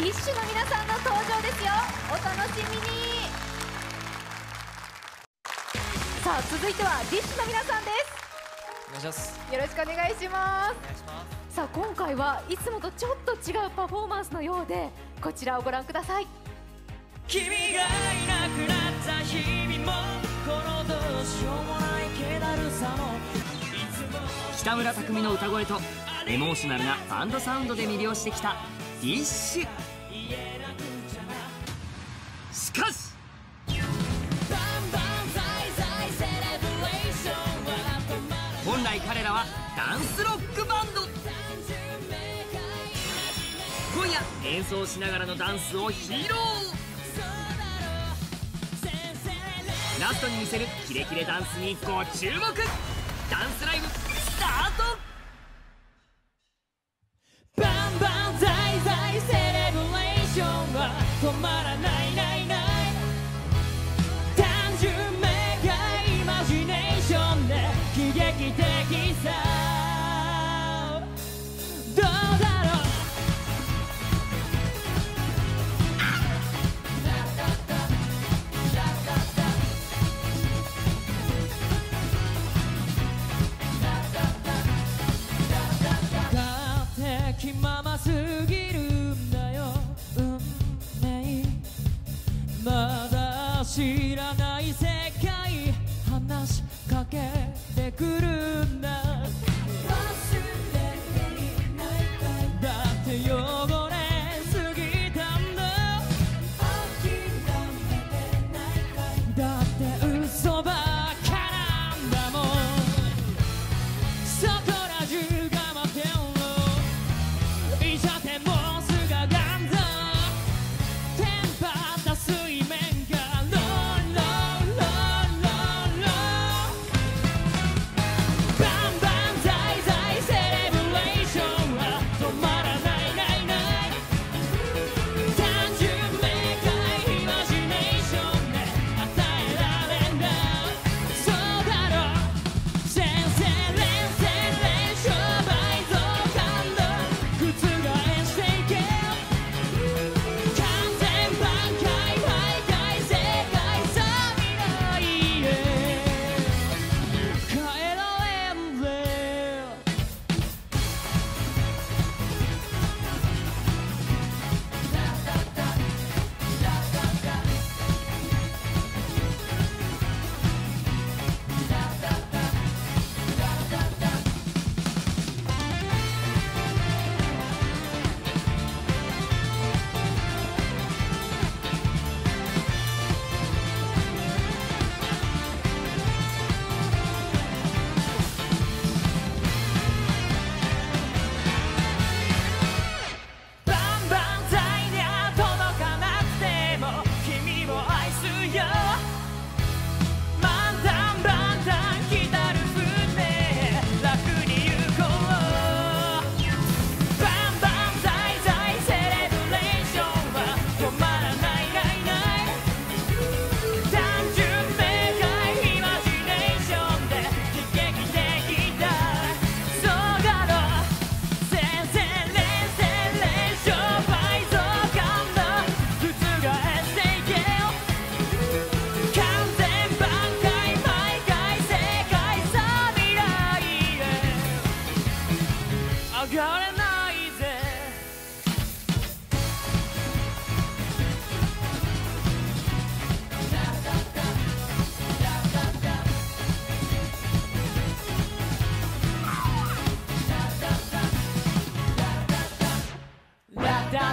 ディッシュの皆さんの登場ですよ。お楽しみに。さあ続いてはディッシュの皆さんです。お願いします。よろしくお願いします。さあ今回はいつもとちょっと違うパフォーマンスのようでこちらをご覧ください。君がいなくなった日々もこのどうしようもない気だるさも。北村匠海の歌声とエモーショナルなバンドサウンドで魅了してきたディッシュしかし。バンバンザイザイセレブレーション本来彼らはダンスロックバンド。今夜演奏しながらのダンスを披露。ラストに見せるキレキレダンスにご注目。ダンスライブスタート。知らない世界話しかけてくるんだ。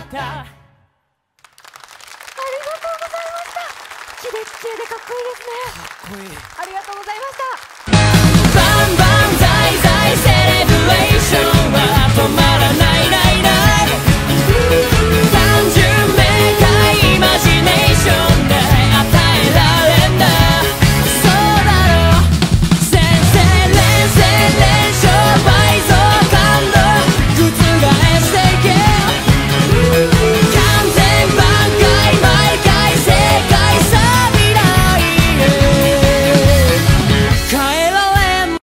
ラタタありがとうございました。キレッキレでかっこいいですね。かっこいい。ありがとうございました